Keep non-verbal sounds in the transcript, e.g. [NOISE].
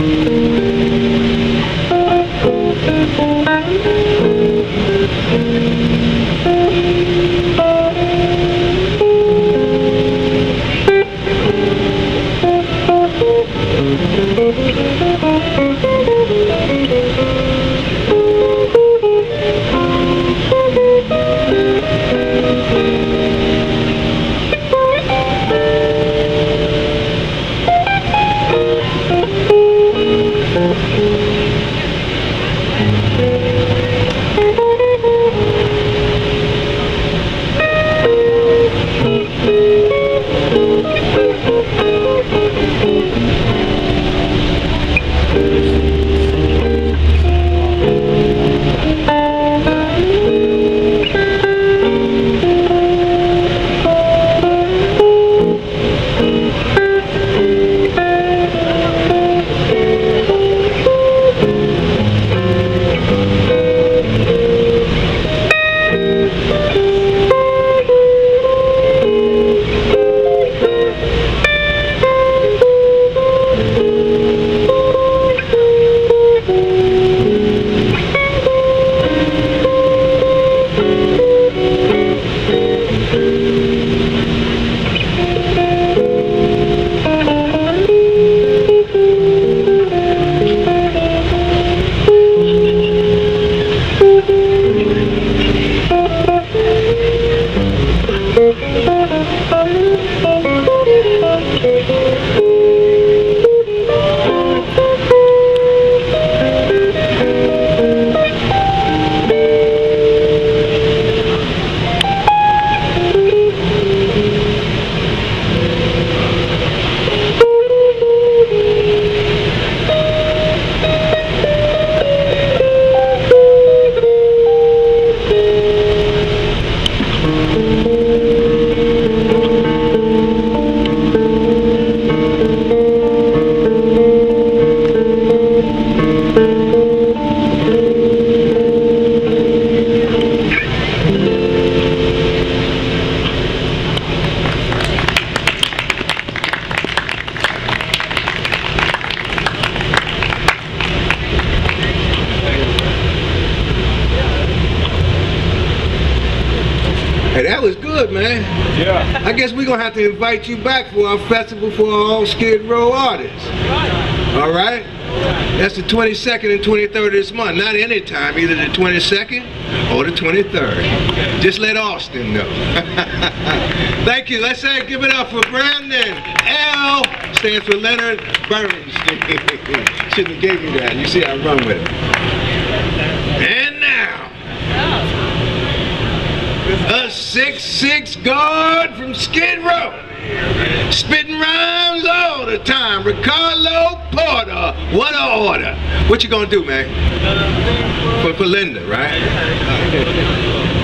Thank you. Hey, that was good, man. Yeah. I guess we're gonna have to invite you back for our festival for all Skid Row artists. All right? That's the 22nd and 23rd of this month. Not any time, either the 22nd or the 23rd. Just let Austin know. [LAUGHS] Thank you. Let's say give it up for Brandon. L stands for Leonard Bernstein. [LAUGHS] Shouldn't have gave you that. You see I run with it. Six six guard from Skid Row. Spitting rhymes all the time. Ricardo Porter. What a order. What you gonna do, man? For, for Linda, right?